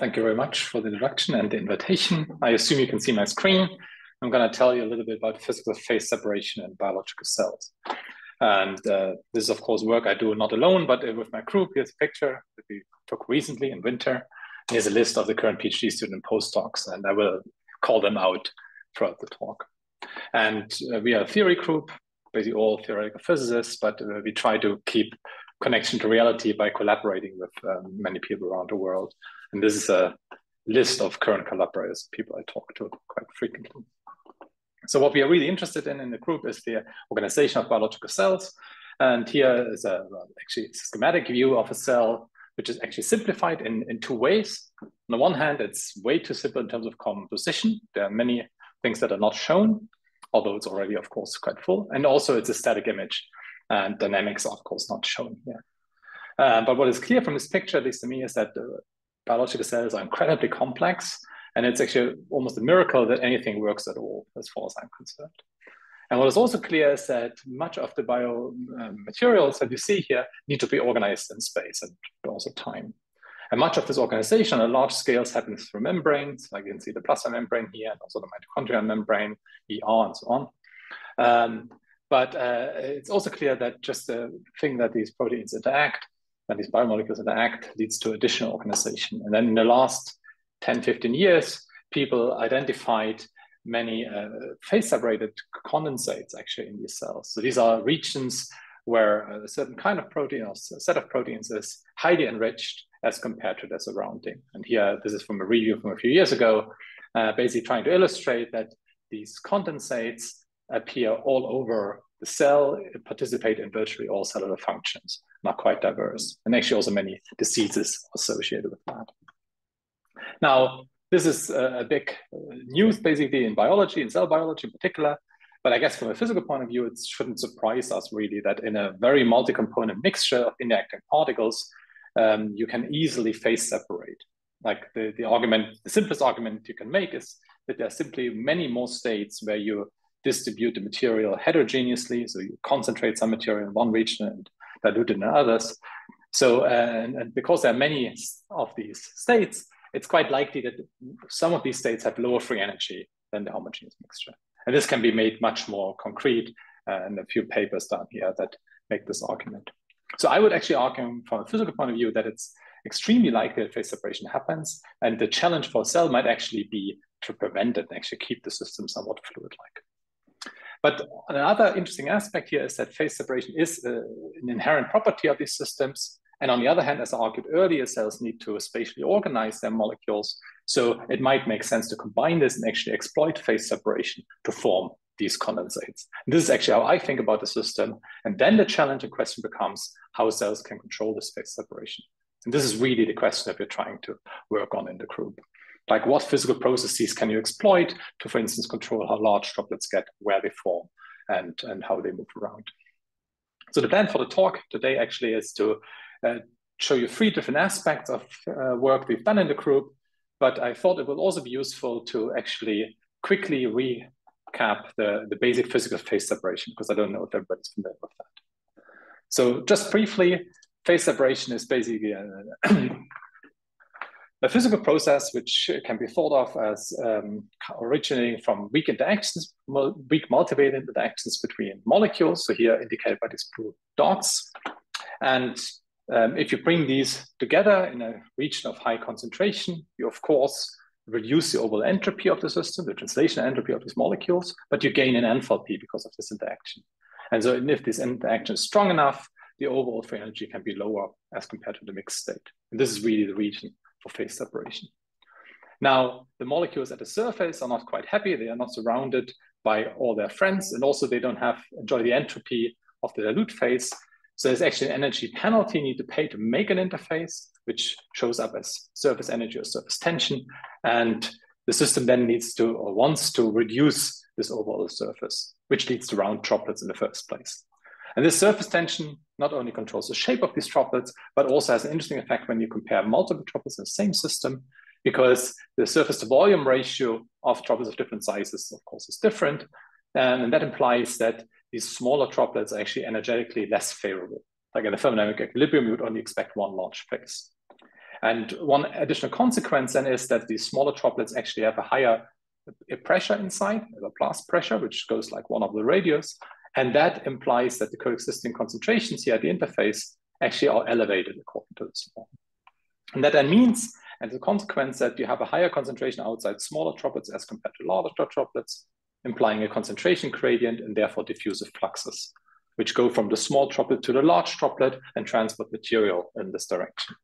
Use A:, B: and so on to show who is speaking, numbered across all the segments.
A: Thank you very much for the introduction and the invitation. I assume you can see my screen. I'm going to tell you a little bit about physical phase separation in biological cells. And uh, this is, of course, work I do not alone, but with my group. Here's a picture that we took recently in winter. Here's a list of the current PhD student postdocs, and I will call them out throughout the talk. And uh, we are a theory group, basically all theoretical physicists, but uh, we try to keep connection to reality by collaborating with um, many people around the world. And this is a list of current collaborators, people I talk to quite frequently. So what we are really interested in in the group is the organization of biological cells. And here is a actually a schematic view of a cell, which is actually simplified in, in two ways. On the one hand, it's way too simple in terms of composition. There are many things that are not shown, although it's already, of course, quite full. And also it's a static image and dynamics are, of course, not shown here. Uh, but what is clear from this picture, at least to me, is that the biological cells are incredibly complex and it's actually almost a miracle that anything works at all, as far as I'm concerned. And what is also clear is that much of the biomaterials that you see here need to be organized in space and also time. And much of this organization on large scales happens through membranes, like you can see the plasma membrane here, and also the mitochondrial membrane, ER, and so on. Um, but uh, it's also clear that just the thing that these proteins interact and these biomolecules interact leads to additional organization. And then in the last 10, 15 years, people identified many uh, phase separated condensates actually in these cells. So these are regions where a certain kind of protein or set of proteins is highly enriched as compared to their surrounding. And here, this is from a review from a few years ago, uh, basically trying to illustrate that these condensates appear all over cell, participate in virtually all cellular functions, not quite diverse, and actually also many diseases associated with that. Now, this is a big uh, news basically in biology, in cell biology in particular. But I guess from a physical point of view, it shouldn't surprise us really that in a very multi-component mixture of interacting particles, um, you can easily phase separate. Like the, the argument, the simplest argument you can make is that there are simply many more states where you distribute the material heterogeneously. So you concentrate some material in one region and dilute it in others. So, and, and because there are many of these states, it's quite likely that some of these states have lower free energy than the homogeneous mixture. And this can be made much more concrete uh, in a few papers down here that make this argument. So I would actually argue from a physical point of view that it's extremely likely that phase separation happens. And the challenge for a cell might actually be to prevent it and actually keep the system somewhat fluid-like. But another interesting aspect here is that phase separation is uh, an inherent property of these systems. And on the other hand, as I argued earlier, cells need to spatially organize their molecules. So it might make sense to combine this and actually exploit phase separation to form these condensates. And this is actually how I think about the system. And then the challenging question becomes how cells can control this phase separation. And this is really the question that we're trying to work on in the group. Like what physical processes can you exploit to, for instance, control how large droplets get, where they form, and, and how they move around. So the plan for the talk today actually is to uh, show you three different aspects of uh, work we've done in the group, but I thought it would also be useful to actually quickly recap the, the basic physical phase separation, because I don't know if everybody's familiar with that. So just briefly, phase separation is basically a, a physical process which can be thought of as um, originating from weak interactions, weak multivalent interactions between molecules. So here indicated by these blue dots. And um, if you bring these together in a region of high concentration, you of course reduce the overall entropy of the system, the translation entropy of these molecules, but you gain an enthalpy because of this interaction. And so if this interaction is strong enough, the overall free energy can be lower as compared to the mixed state. And this is really the region for phase separation. Now, the molecules at the surface are not quite happy. They are not surrounded by all their friends, and also they don't have enjoy the entropy of the dilute phase. So there's actually an energy penalty you need to pay to make an interface, which shows up as surface energy or surface tension. And the system then needs to or wants to reduce this overall surface, which leads to round droplets in the first place. And this surface tension not only controls the shape of these droplets, but also has an interesting effect when you compare multiple droplets in the same system, because the surface to volume ratio of droplets of different sizes, of course, is different. And that implies that these smaller droplets are actually energetically less favorable. Like in a thermodynamic equilibrium, you would only expect one large phase. And one additional consequence then is that these smaller droplets actually have a higher uh, pressure inside, the Laplace pressure, which goes like one of the radius. And that implies that the coexisting concentrations here at the interface actually are elevated according to this law. And that then means, as a consequence, that you have a higher concentration outside smaller droplets as compared to larger droplets, implying a concentration gradient and therefore diffusive fluxes, which go from the small droplet to the large droplet and transport material in this direction.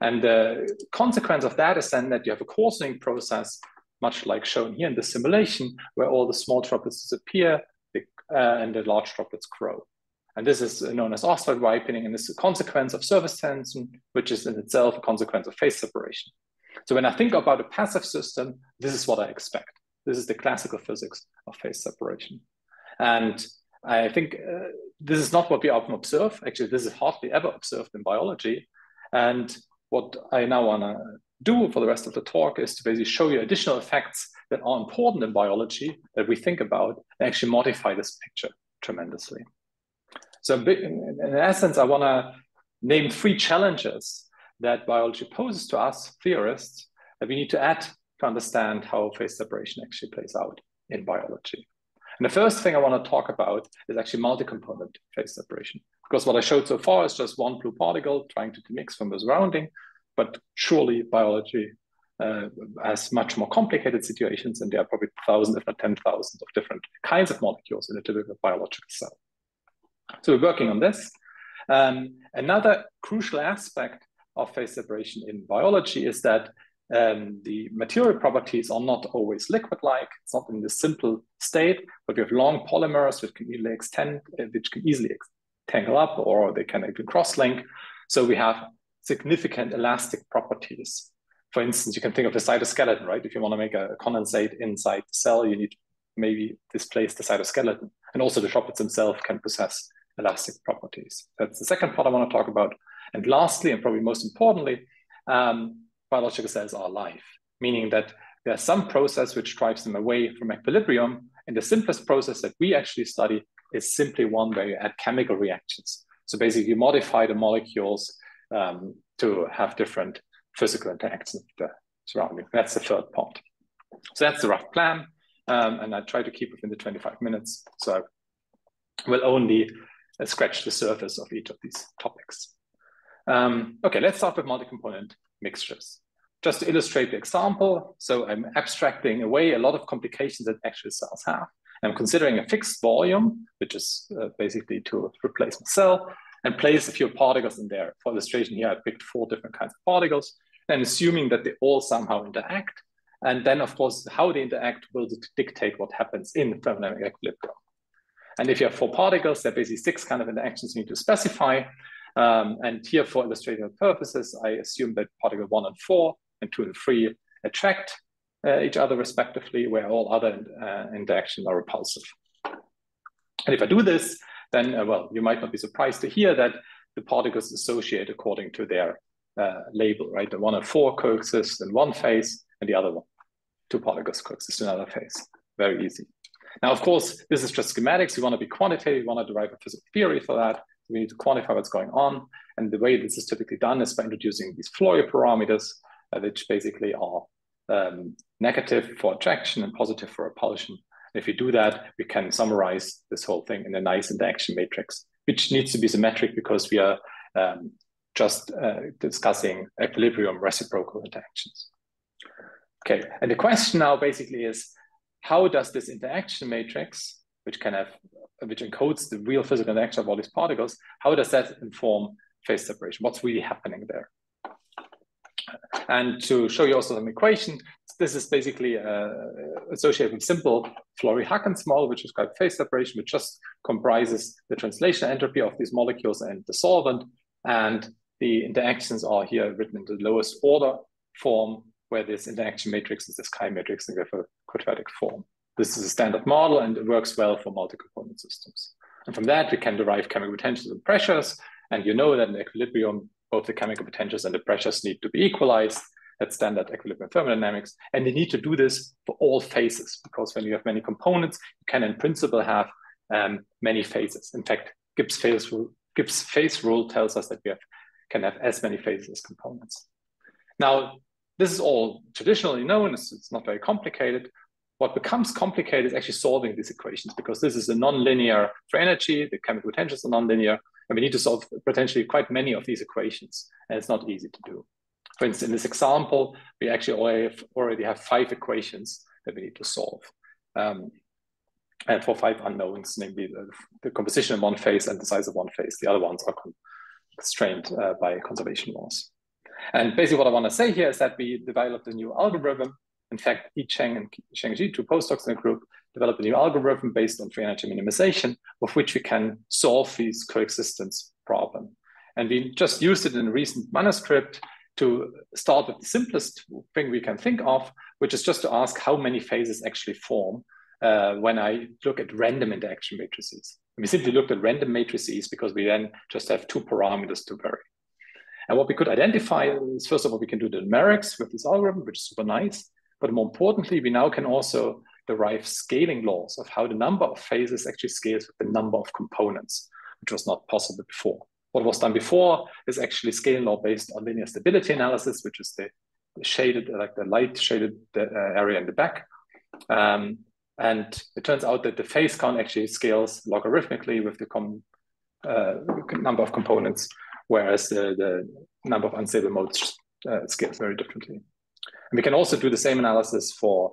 A: And the consequence of that is then that you have a coarsening process, much like shown here in the simulation, where all the small droplets disappear and the large droplets grow. And this is known as Ostwald ripening, and this is a consequence of surface tension, which is in itself a consequence of phase separation. So when I think about a passive system, this is what I expect. This is the classical physics of phase separation. And I think uh, this is not what we often observe. Actually, this is hardly ever observed in biology. And what I now want to do for the rest of the talk is to basically show you additional effects that are important in biology that we think about actually modify this picture tremendously. So in essence, I want to name three challenges that biology poses to us theorists that we need to add to understand how phase separation actually plays out in biology. And the first thing I want to talk about is actually multi-component phase separation. Because what I showed so far is just one blue particle trying to mix from the surrounding, but surely biology uh, has much more complicated situations, and there are probably thousands, if not ten thousands, of different kinds of molecules in a typical biological cell. So we're working on this. Um, another crucial aspect of phase separation in biology is that um, the material properties are not always liquid-like. It's not in the simple state, but we have long polymers which can easily extend, uh, which can easily tangle up, or they can even cross-link. So we have significant elastic properties. For instance, you can think of the cytoskeleton, right? If you want to make a condensate inside the cell, you need maybe displace the cytoskeleton. And also the droplets themselves can possess elastic properties. That's the second part I want to talk about. And lastly, and probably most importantly, um, biological cells are alive, meaning that there's some process which drives them away from equilibrium. And the simplest process that we actually study is simply one where you add chemical reactions. So basically, you modify the molecules um, to have different physical interactions with the surrounding. That's the third part. So that's the rough plan. Um, and I try to keep within the 25 minutes. So we'll only uh, scratch the surface of each of these topics. Um, okay, let's start with multi-component mixtures. Just to illustrate the example, so I'm abstracting away a lot of complications that actual cells have. I'm considering a fixed volume, which is uh, basically to replace the cell, and place a few particles in there. For illustration here, I picked four different kinds of particles, and assuming that they all somehow interact. And then, of course, how they interact will dictate what happens in the thermodynamic equilibrium. And if you have four particles, there are basically six kind of interactions you need to specify. Um, and here for illustrative purposes, I assume that particle one and four and two and three attract uh, each other respectively, where all other uh, interactions are repulsive. And if I do this, then, uh, well, you might not be surprised to hear that the particles associate according to their uh, label, right? The one and four coexist in one phase, and the other one, two particles coexist in another phase. Very easy. Now, of course, this is just schematics. You want to be quantitative, you want to derive a physical theory for that. We need to quantify what's going on. And the way this is typically done is by introducing these Flory parameters, uh, which basically are um, negative for attraction and positive for repulsion. And if we do that, we can summarize this whole thing in a nice interaction matrix, which needs to be symmetric because we are um, just uh, discussing equilibrium reciprocal interactions. Okay, and the question now basically is, how does this interaction matrix, which can have, which encodes the real physical interaction of all these particles, how does that inform phase separation? What's really happening there? And to show you also some equation, this is basically uh, associated with simple Flory-Huggins model, which is called phase separation, which just comprises the translation entropy of these molecules and the solvent. And the interactions are here written in the lowest order form where this interaction matrix is this chi matrix and we have a quadratic form. This is a standard model and it works well for multi-component systems. And from that, we can derive chemical potentials and pressures. And you know that in equilibrium, both the chemical potentials and the pressures need to be equalized. at standard equilibrium thermodynamics. And they need to do this for all phases, because when you have many components, you can in principle have um, many phases. In fact, Gibbs phase rule, Gibbs phase rule tells us that we have, can have as many phases as components. Now, this is all traditionally known, it's, it's not very complicated. What becomes complicated is actually solving these equations because this is a nonlinear for energy, the chemical potentials are nonlinear, and we need to solve potentially quite many of these equations, and it's not easy to do. For instance, in this example, we actually already have, five equations that we need to solve. Um, and for five unknowns, namely the, the, composition in one phase and the size of one phase. The other ones are constrained uh, by conservation laws. And basically what I want to say here is that we developed a new algorithm. In fact, Yi Cheng and Sheng Ji, two postdocs in the group, developed a new algorithm based on free energy minimization, of which we can solve these coexistence problem. And we just used it in a recent manuscript to start with the simplest thing we can think of, which is just to ask how many phases actually form uh, when I look at random interaction matrices. And we simply looked at random matrices because we then just have two parameters to vary. And what we could identify is, first of all, we can do the numerics with this algorithm, which is super nice. But more importantly, we now can also derive scaling laws of how the number of phases actually scales with the number of components, which was not possible before. What was done before is actually scaling law based on linear stability analysis, which is the, shaded, like the light shaded uh, area in the back. Um, and it turns out that the phase count actually scales logarithmically with the uh, number of components, whereas the, the number of unstable modes uh, scales very differently. And we can also do the same analysis for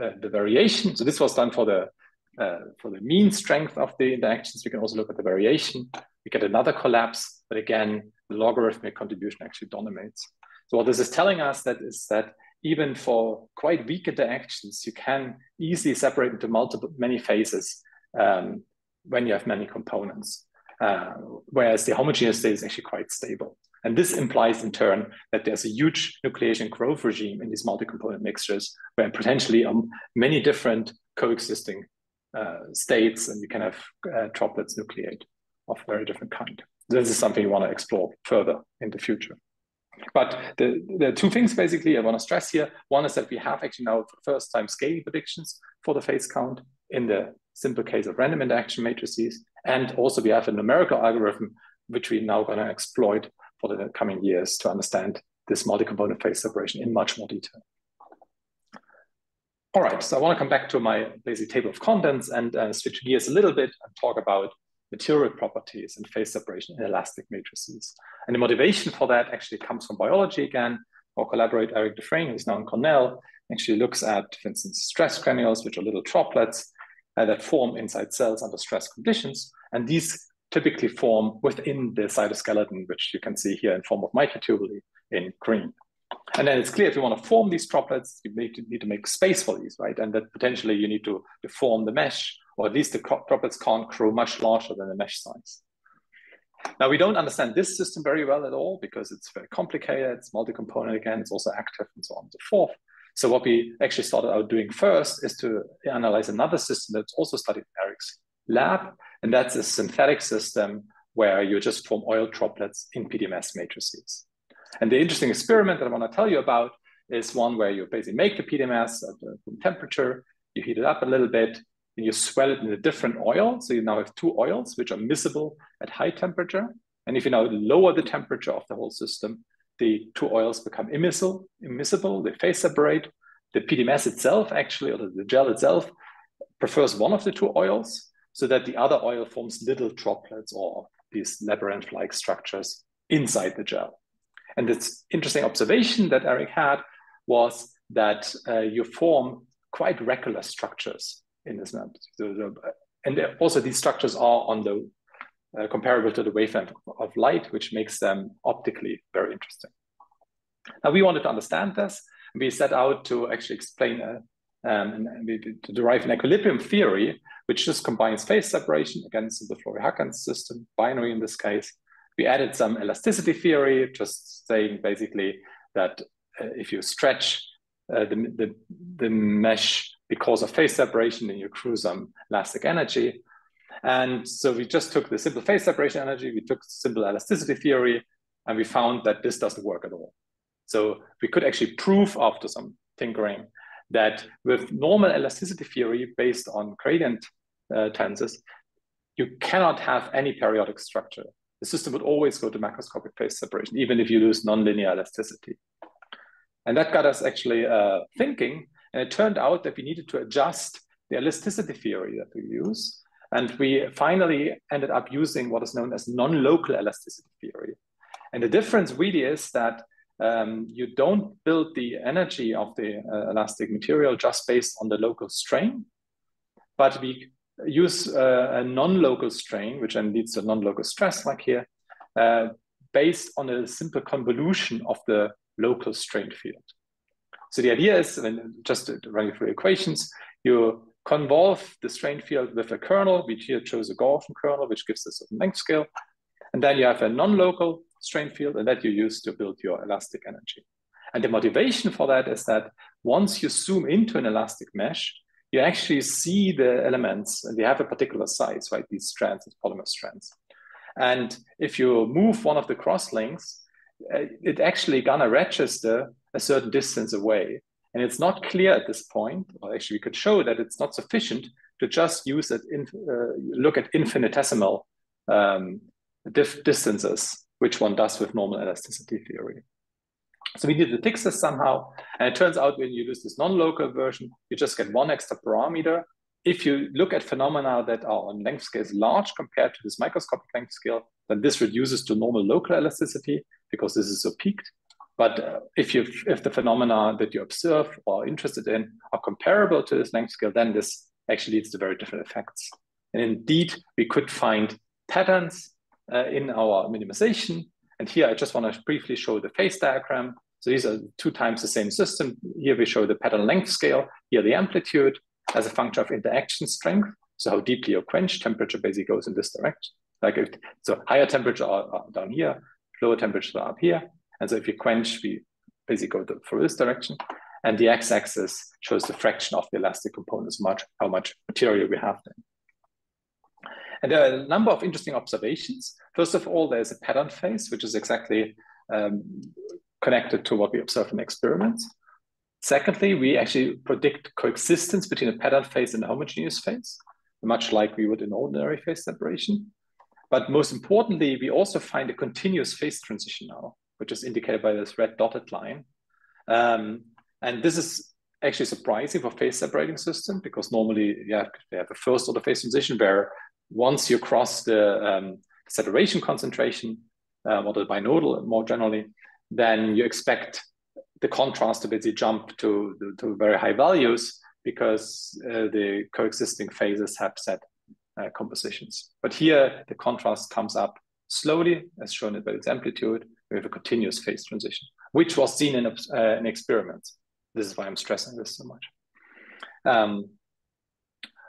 A: uh, the variation. So this was done for the uh, for the mean strength of the interactions. We can also look at the variation. We get another collapse, but again, the logarithmic contribution actually dominates. So what this is telling us that is that even for quite weak interactions, you can easily separate into multiple many phases um, when you have many components. Uh, whereas the homogeneous state is actually quite stable. And this implies in turn that there's a huge nucleation growth regime in these multi-component mixtures where potentially um, many different coexisting uh, states and you can have uh, droplets nucleate of very different kind. This is something you want to explore further in the future. But the, the two things basically I want to stress here. One is that we have actually now for the first time scaling predictions for the phase count in the simple case of random interaction matrices. And also we have a numerical algorithm, which we're now going to exploit for the coming years to understand this multi-component phase separation in much more detail. All right, so I want to come back to my basic table of contents and uh, switch gears a little bit and talk about material properties and phase separation in elastic matrices. And the motivation for that actually comes from biology again. Our collaborator Eric Dufresne, who's now in Cornell, actually looks at, for instance, stress granules, which are little droplets uh, that form inside cells under stress conditions. And these typically form within the cytoskeleton, which you can see here in form of microtubule in green. And then it's clear if you want to form these droplets, you need to, need to make space for these, right? And that potentially you need to, to form the mesh, or at least the droplets can't grow much larger than the mesh size. Now, we don't understand this system very well at all because it's very complicated. It's multi-component again, it's also active and so on and so forth. So what we actually started out doing first is to analyze another system that's also studied in Eric's lab, and that's a synthetic system where you just form oil droplets in PDMS matrices. And the interesting experiment that I want to tell you about is one where you basically make the PDMS at room temperature, you heat it up a little bit, and you swell it in a different oil. So you now have two oils which are miscible at high temperature. And if you now lower the temperature of the whole system, the two oils become immiscible, immiscible they phase separate. The PDMS itself, actually, or the gel itself, prefers one of the two oils so that the other oil forms little droplets or these labyrinth-like structures inside the gel. And this interesting observation that Eric had was that uh, you form quite regular structures in this map. And also these structures are on the uh, comparable to the wavelength of light, which makes them optically very interesting. Now we wanted to understand this. We set out to actually explain a, um, to derive an equilibrium theory, which just combines phase separation against the Flory-Huggins system, binary in this case. We added some elasticity theory, just saying basically that uh, if you stretch uh, the, the, the mesh because of phase separation, then you accrue some elastic energy. And so we just took the simple phase separation energy, we took simple elasticity theory, and we found that this doesn't work at all. So we could actually prove after some tinkering that with normal elasticity theory based on gradient uh, tensors, you cannot have any periodic structure. The system would always go to macroscopic phase separation, even if you lose nonlinear elasticity. And that got us actually uh, thinking. And it turned out that we needed to adjust the elasticity theory that we use. And we finally ended up using what is known as non-local elasticity theory. And the difference really is that um, you don't build the energy of the uh, elastic material just based on the local strain, but we use uh, a non-local strain, which then leads to non-local stress like here, uh, based on a simple convolution of the local strain field. So the idea is, just running through equations, you convolve the strain field with a kernel, which here chose a Gaussian kernel, which gives us a length scale. And then you have a non-local strain field, and that you use to build your elastic energy. And the motivation for that is that once you zoom into an elastic mesh, you actually see the elements, and they have a particular size, right? These strands, these polymer strands. And if you move one of the cross links, uh, it actually gonna register a certain distance away. And it's not clear at this point, or actually we could show that it's not sufficient to just use it, in, uh, look at infinitesimal um, distances, which one does with normal elasticity theory. So we need to fix somehow. And it turns out when you use this non-local version, you just get one extra parameter. If you look at phenomena that are on length scales large compared to this microscopic length scale, then this reduces to normal local elasticity because this is so peaked. But uh, if you if the phenomena that you observe or are interested in are comparable to this length scale, then this actually leads to very different effects. And indeed, we could find patterns uh, in our minimization. And here I just want to briefly show the phase diagram. So these are two times the same system. Here we show the pattern length scale, here the amplitude as a function of interaction strength. So how deeply your quench temperature basically goes in this direction. Like if, so higher temperature are, are down here, lower temperature are up here. And so if you quench, we basically go to, for this direction. And the x-axis shows the fraction of the elastic components, much how much material we have then. And there are a number of interesting observations. First of all, there's a pattern phase, which is exactly um, connected to what we observe in experiments. Secondly, we actually predict coexistence between a pattern phase and a homogeneous phase, much like we would in ordinary phase separation. But most importantly, we also find a continuous phase transition now, which is indicated by this red dotted line. Um, and this is actually surprising for phase separating system because normally you have, you have a first order phase transition where once you cross the um, saturation concentration uh, or the binodal more generally, then you expect the contrast to basically jump to, to very high values because uh, the coexisting phases have set uh, compositions. But here the contrast comes up slowly, as shown by its amplitude. We have a continuous phase transition, which was seen in, uh, in experiments. This is why I'm stressing this so much. Um,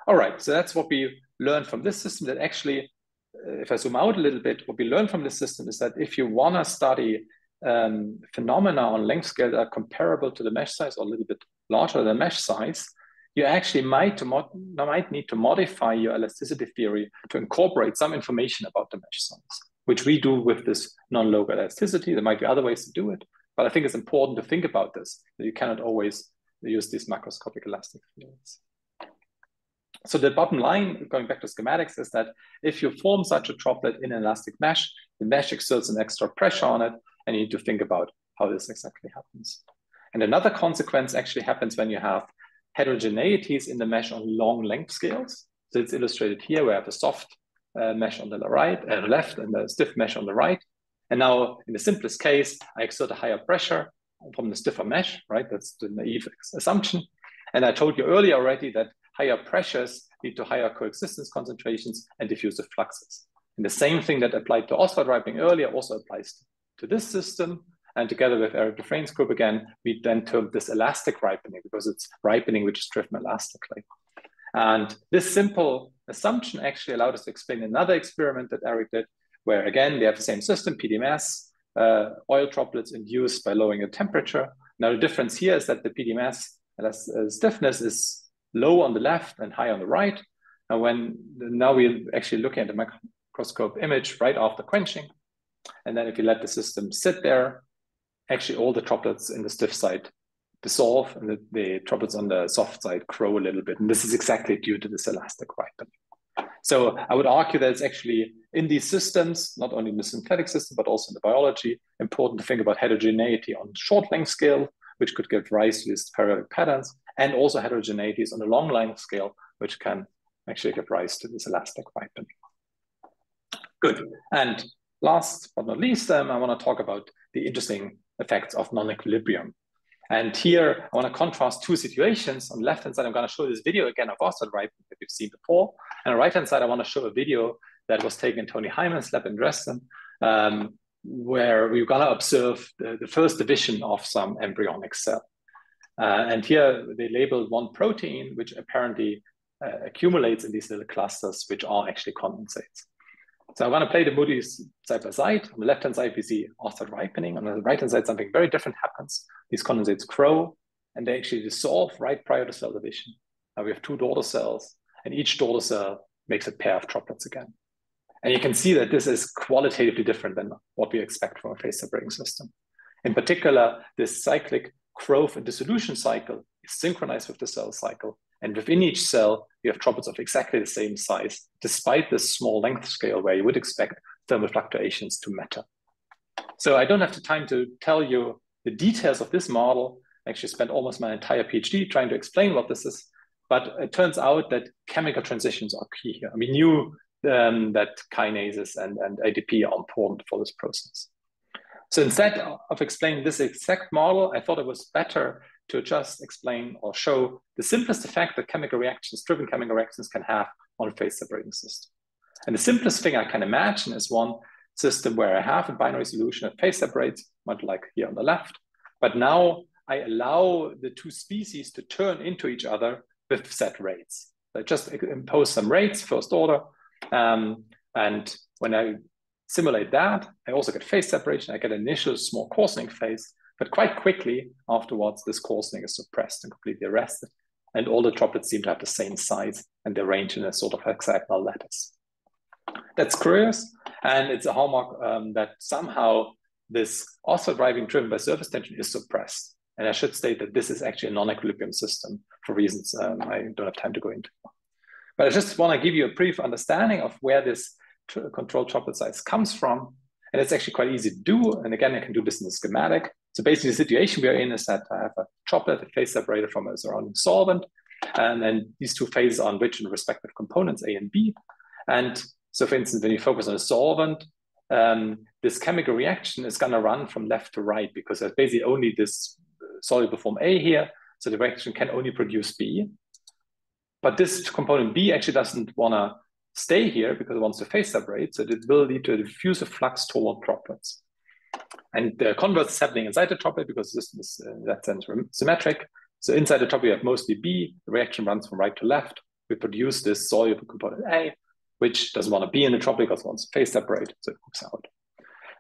A: all right, so that's what we learned from this system that actually, uh, if I zoom out a little bit, what we learned from this system is that if you want to study um, phenomena on length scale that are comparable to the mesh size or a little bit larger than mesh size, you actually might, might need to modify your elasticity theory to incorporate some information about the mesh size, which we do with this non-local elasticity. There might be other ways to do it, but I think it's important to think about this, that you cannot always use these macroscopic elastic fields. So the bottom line, going back to schematics, is that if you form such a droplet in an elastic mesh, the mesh exerts an extra pressure on it, and you need to think about how this exactly happens. And another consequence actually happens when you have heterogeneities in the mesh on long length scales. So it's illustrated here. We have a soft uh, mesh on the right, uh, left, and a stiff mesh on the right. And now, in the simplest case, I exert a higher pressure from the stiffer mesh, right? That's the naive assumption. And I told you earlier already that higher pressures lead to higher coexistence concentrations and diffusive fluxes. And the same thing that applied to Ostwald ripening earlier also applies to this system. And together with Eric Dufresne's group again, we then termed this elastic ripening because it's ripening which is driven elastically. And this simple assumption actually allowed us to explain another experiment that Eric did, where again, they have the same system, PDMS, uh, oil droplets induced by lowering the temperature. Now the difference here is that the PDMS uh, stiffness is low on the left and high on the right. And when now we're actually looking at the microscope image right after quenching. And then if you let the system sit there, actually all the droplets in the stiff side dissolve and the, the droplets on the soft side grow a little bit. And this is exactly due to this elastic ripening. So I would argue that it's actually in these systems, not only in the synthetic system, but also in the biology, important to think about heterogeneity on short length scale which could give rise to these periodic patterns, and also heterogeneities on the long line scale, which can actually give rise to this elastic ripening. Good. And last but not least, um, I want to talk about the interesting effects of non-equilibrium. And here I want to contrast two situations. On the left-hand side, I'm going to show this video again of Ostwald ripening that we've seen before. And on the right-hand side, I want to show a video that was taken in Tony Hyman's lab in Dresden, um, where we're going to observe the, the, first division of some embryonic cell. Uh, and here they label one protein, which apparently uh, accumulates in these little clusters, which are actually condensates. So I'm going to play the movies side by side. On the left-hand side, we see Ostwald ripening. On the right-hand side, something very different happens. These condensates grow, and they actually dissolve right prior to cell division. Now we have two daughter cells, and each daughter cell makes a pair of droplets again. And you can see that this is qualitatively different than what we expect from a phase separating system. In particular, this cyclic growth and dissolution cycle is synchronized with the cell cycle and within each cell, you have droplets of exactly the same size, despite this small length scale where you would expect thermal fluctuations to matter. So I don't have the time to tell you the details of this model. I actually spent almost my entire PhD trying to explain what this is. But it turns out that chemical transitions are key here. we knew um, that kinases and, and ATP are important for this process. So instead of explaining this exact model, I thought it was better to just explain or show the simplest effect that chemical reactions, driven chemical reactions can have on a phase separating system. And the simplest thing I can imagine is one system where I have a binary solution that phase separates, much like here on the left, but now I allow the two species to turn into each other with set rates. I just impose some rates, first order, um, and when I simulate that, I also get phase separation. I get initial small coarsening phase, but quite quickly afterwards, this coarsening is suppressed and completely arrested. And all the droplets seem to have the same size and they're arranged in a sort of hexagonal lattice. That's curious. And it's a hallmark um, that somehow this also driving driven by surface tension is suppressed. And I should state that this is actually a non-equilibrium system for reasons um, I don't have time to go into. But I just want to give you a brief understanding of where this control droplet size comes from. And it's actually quite easy to do. And again, I can do this in the schematic. So basically the situation we are in is that I have a droplet, a phase separated from a surrounding solvent, and then these two phases are enriched in respective components, A and B. And so for instance, when you focus on a solvent, um, this chemical reaction is gonna run from left to right because there's basically only this soluble form A here. So the reaction can only produce B. But this component B actually doesn't wanna stay here because it wants to phase separate. So it will lead to a diffusive flux toward droplets. And the converse is happening inside the droplet because this is uh, in that sense symmetric. So inside the droplet, we have mostly B. The reaction runs from right to left. We produce this soluble component A, which doesn't want to be in the droplet because it wants to phase separate, so it moves out.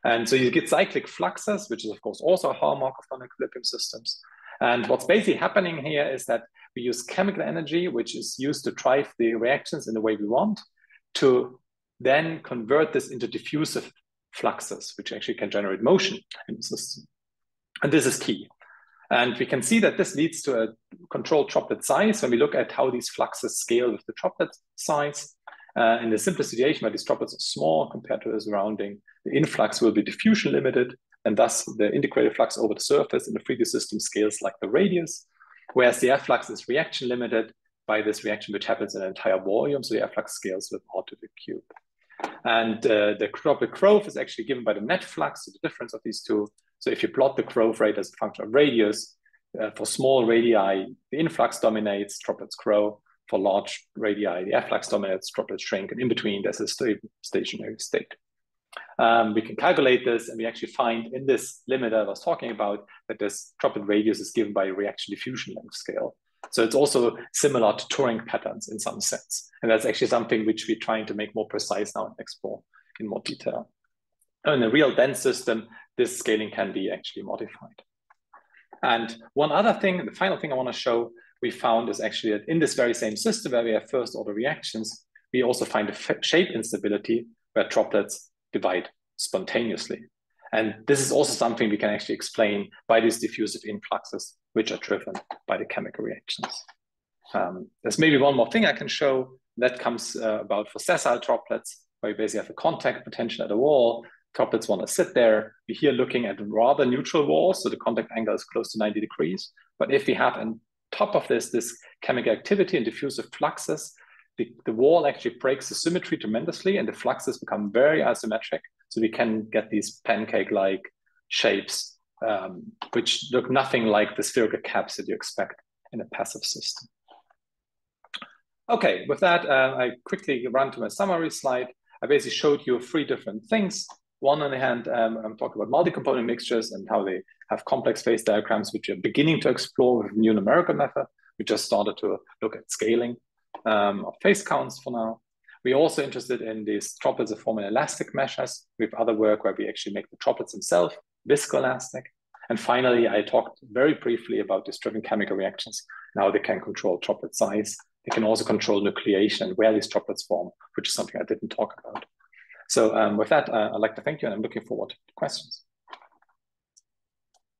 A: And so you get cyclic fluxes, which is of course also a hallmark of non-equilibrium systems. And what's basically happening here is that we use chemical energy, which is used to drive the reactions in the way we want, to then convert this into diffusive fluxes, which actually can generate motion in the system. And this is key. And we can see that this leads to a controlled droplet size when we look at how these fluxes scale with the droplet size. Uh, in the simplest situation where these droplets are small compared to the surrounding, the influx will be diffusion limited, and thus the integrated flux over the surface in the 3D system scales like the radius, whereas the efflux is reaction limited by this reaction which happens in an entire volume, so the efflux scales with R to the cube. And uh, the droplet growth is actually given by the net flux, so the difference of these two. So if you plot the growth rate as a function of radius, uh, for small radii, the influx dominates, droplets grow. For large radii, the efflux dominates, droplets shrink, and in between, there's a st stationary state. Um, we can calculate this, and we actually find in this limit I was talking about that this droplet radius is given by a reaction diffusion length scale. So it's also similar to Turing patterns in some sense. And that's actually something which we're trying to make more precise now and explore in more detail. Oh, in a real dense system, this scaling can be actually modified. And one other thing, the final thing I want to show, we found is actually that in this very same system where we have first order reactions, we also find a shape instability where droplets divide spontaneously. And this is also something we can actually explain by these diffusive influxes, which are driven by the chemical reactions. Um, there's maybe one more thing I can show that comes uh, about for sessile droplets, where you basically have a contact potential at a wall droplets want to sit there. We're here looking at rather neutral walls, so the contact angle is close to 90 degrees. But if we have on top of this, this chemical activity and diffusive fluxes, the, the wall actually breaks the symmetry tremendously and the fluxes become very isometric. So we can get these pancake-like shapes, um, which look nothing like the spherical caps that you expect in a passive system. Okay, with that, uh, I quickly run to my summary slide. I basically showed you three different things. One on the hand, um, I'm talking about multi-component mixtures and how they have complex phase diagrams, which are beginning to explore with new numerical method. We just started to look at scaling um, of phase counts for now. We're also interested in these droplets that form elastic meshes. We have other work where we actually make the droplets themselves viscoelastic. And finally, I talked very briefly about driven chemical reactions Now they can control droplet size. They can also control nucleation and where these droplets form, which is something I didn't talk about. So um, with that, uh, I'd like to thank you and I'm looking forward to questions.